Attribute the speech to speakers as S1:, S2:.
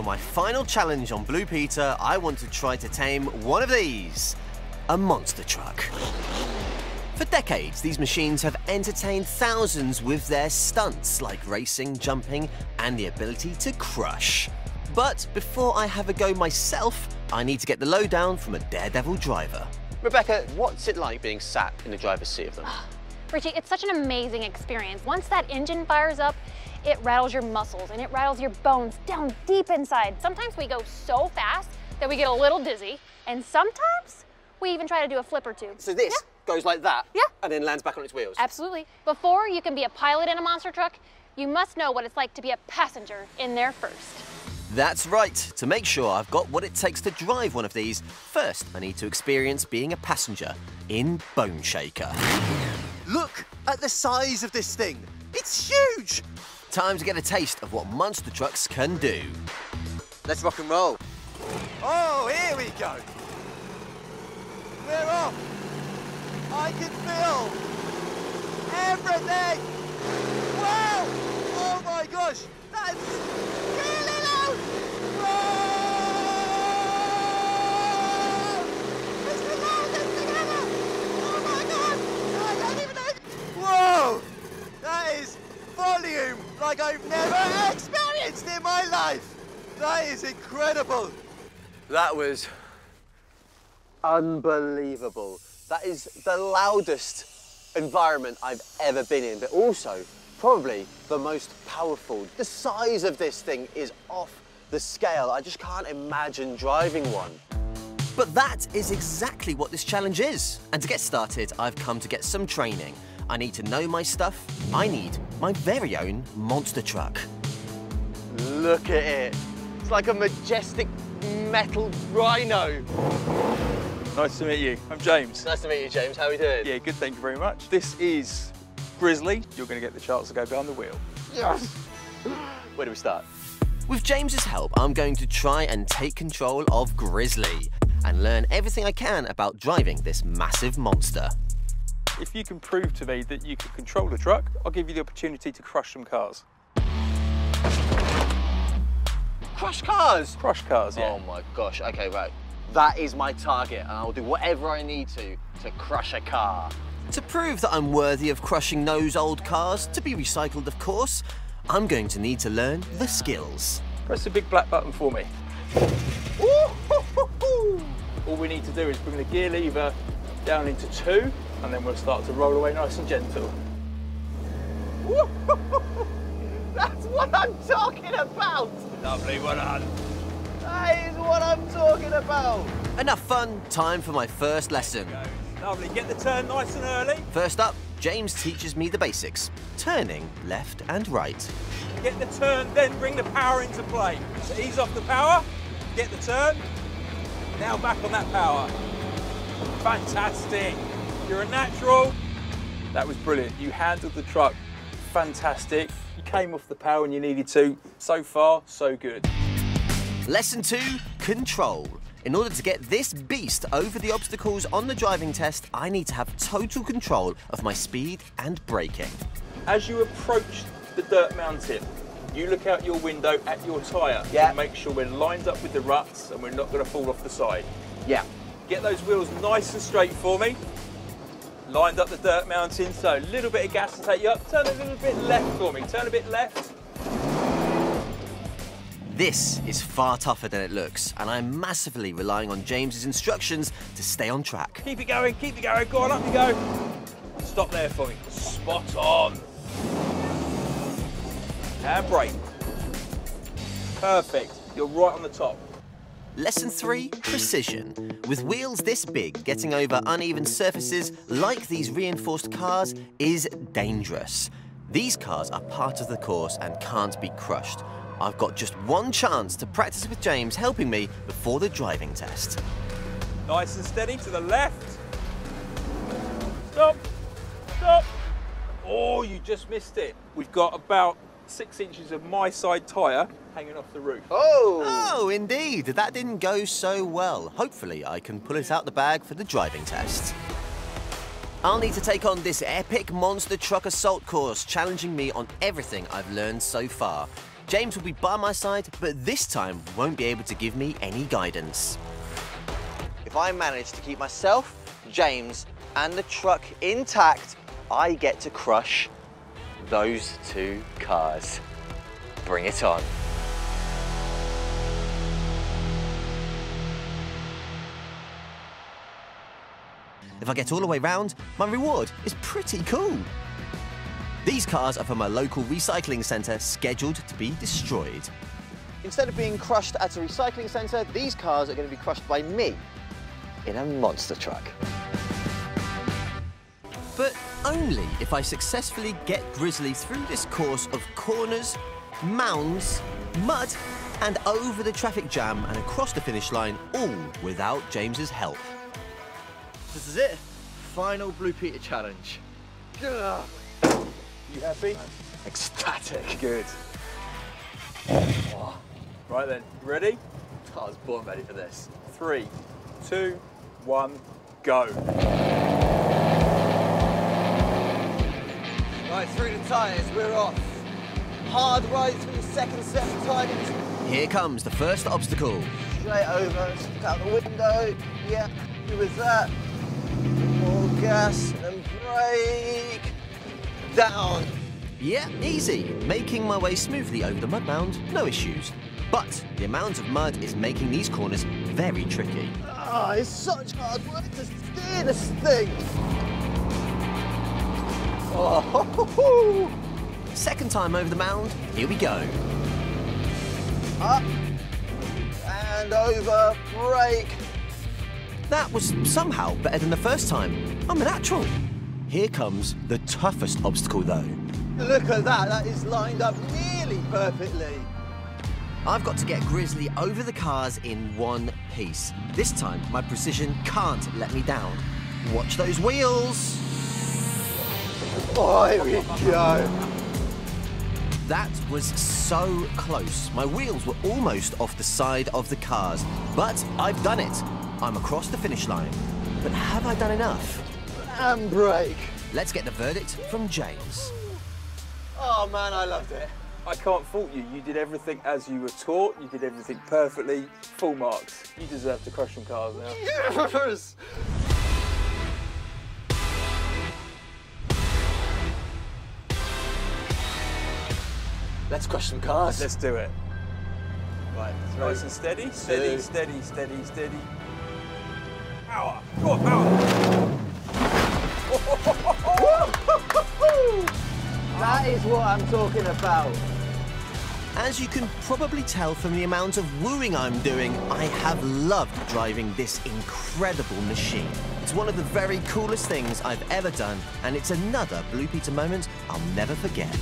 S1: for my final challenge on Blue Peter, I want to try to tame one of these a monster truck. For decades, these machines have entertained thousands with their stunts like racing, jumping, and the ability to crush. But before I have a go myself, I need to get the lowdown from a daredevil driver. Rebecca, what's it like being sat in the driver's seat of them?
S2: Richie, it's such an amazing experience. Once that engine fires up, it rattles your muscles and it rattles your bones down deep inside. Sometimes we go so fast that we get a little dizzy, and sometimes we even try to do a flip or two.
S1: So this
S2: Yeah.
S1: goes like that
S2: Yeah.
S1: and then lands back on its wheels?
S2: Absolutely. Before you can be a pilot in a monster truck, you must know what it's like to be a passenger in there first.
S1: That's right. To make sure I've got what it takes to drive one of these, first I need to experience being a passenger in Bone Shaker.
S3: Look at the size of this thing. It's huge.
S1: Time to get a taste of what monster trucks can do. Let's rock and roll.
S3: Oh, here we go. We're off. I can feel everything. Wow! Oh my gosh, that's really loud. Whoa! It's the loudest thing ever. Oh my god! I don't even know. Whoa! That is volume like I've never experienced in my life. That is incredible.
S1: That was unbelievable. That is the loudest environment I've ever been in, but also probably the most powerful. The size of this thing is off the scale. I just can't imagine driving one. But that is exactly what this challenge is. And to get started, I've come to get some training. I need to know my stuff. I need my very own monster truck. Look at it. It's like a majestic metal rhino.
S4: Nice to meet you. I'm James.
S1: Nice to meet you, James. How are we doing?
S4: Yeah, good, thank you very much. This is Grizzly. You're going to get the chance to go behind the wheel.
S1: Yes. Where do we start? With James's help, I'm going to try and take control of Grizzly and learn everything I can about driving this massive monster.
S4: If you can prove to me that you can control the truck, I'll give you the opportunity to crush some cars.
S1: Crush cars!
S4: Crush cars, yeah.
S1: Oh my gosh, okay, right. That is my target, and I'll do whatever I need to to crush a car. To prove that I'm worthy of crushing those old cars, to be recycled, of course, I'm going to need to learn the skills.
S4: Press the big black button for me. All we need to do is bring the gear lever down into two, and then we'll start to roll away nice and gentle.
S1: That's what I'm talking about!
S4: Lovely, well done.
S1: That is what I'm talking about! Enough fun, time for my first lesson.
S4: Lovely, get the turn nice and early.
S1: First up, James teaches me the basics turning left and right.
S4: Get the turn, then bring the power into play. So ease off the power, get the turn, now back on that power. Fantastic. You're a natural. That was brilliant. You handled the truck fantastic. You came off the power when you needed to. So far, so good.
S1: Lesson two control. In order to get this beast over the obstacles on the driving test, I need to have total control of my speed and braking.
S4: As you approach the dirt mountain, you look out your window at your tyre
S1: Yeah.
S4: to make sure we're lined up with the ruts and we're not going to fall off the side.
S1: Yeah.
S4: Get those wheels nice and straight for me. Lined up the dirt mountain, so a little bit of gas to take you up. Turn a little bit left for me. Turn a bit left.
S1: This is far tougher than it looks, and I'm massively relying on James's instructions to stay on track.
S4: Keep it going, keep it going. Go on, up you go. Stop there for me. Spot on. And brake. Perfect. You're right on the top.
S1: Lesson 3 Precision. With wheels this big, getting over uneven surfaces like these reinforced cars is dangerous. These cars are part of the course and can't be crushed. I've got just one chance to practice with James helping me before the driving test.
S4: Nice and steady to the left. Stop. Stop. Oh, you just missed it. We've got about six inches of my side tyre hanging off the roof.
S1: Oh! Oh, indeed. That didn't go so well. Hopefully, I can pull it out the bag for the driving test. I'll need to take on this epic monster truck assault course, challenging me on everything I've learned so far. James will be by my side, but this time won't be able to give me any guidance.
S3: If I manage to keep myself, James, and the truck intact, I get to crush those two cars. Bring it on.
S1: If I get all the way round, my reward is pretty cool. These cars are from a local recycling centre scheduled to be destroyed.
S3: Instead of being crushed at a recycling centre, these cars are going to be crushed by me in a monster truck.
S1: But only if I successfully get Grizzly through this course of corners, mounds, mud, and over the traffic jam and across the finish line, all without James's help.
S3: This is it. Final Blue Peter challenge. Ugh.
S4: You happy?
S3: Ecstatic. Good.
S4: Right then, ready?
S3: I was born ready for this.
S4: Three, two, one, go.
S3: Right, through the tyres, we're off. Hard ride through the second set of tyres.
S1: Here comes the first obstacle.
S3: Straight over, out the window. Yeah, happy with that. Gas and brake. Down.
S1: Yeah, easy. Making my way smoothly over the mud mound, no issues. But the amount of mud is making these corners very tricky.
S3: Ah, it's such hard work to steer this thing. Oh,
S1: Second time over the mound, here we go.
S3: up and over, brake.
S1: That was somehow better than the first time. I'm a natural. Here comes the toughest obstacle though.
S3: Look at that, that is lined up nearly perfectly.
S1: I've got to get Grizzly over the cars in one piece. This time, my precision can't let me down. Watch those wheels.
S3: Oh, here we go.
S1: That was so close. My wheels were almost off the side of the cars. But I've done it. I'm across the finish line. But have I done enough?
S3: And brake.
S1: Let's get the verdict from James.
S3: Oh man, I loved it.
S4: I can't fault you. You did everything as you were taught. You did everything perfectly. Full marks. You deserve to crush some cars now.
S3: Yes! Let's crush some cars.
S4: Let's do it.
S3: Right,
S4: Nice and steady. Steady, steady, steady, steady. Power. Go power.
S3: That is what I'm talking about.
S1: As you can probably tell from the amount of wooing I'm doing, I have loved driving this incredible machine. It's one of the very coolest things I've ever done, and it's another Blue Peter moment I'll never forget.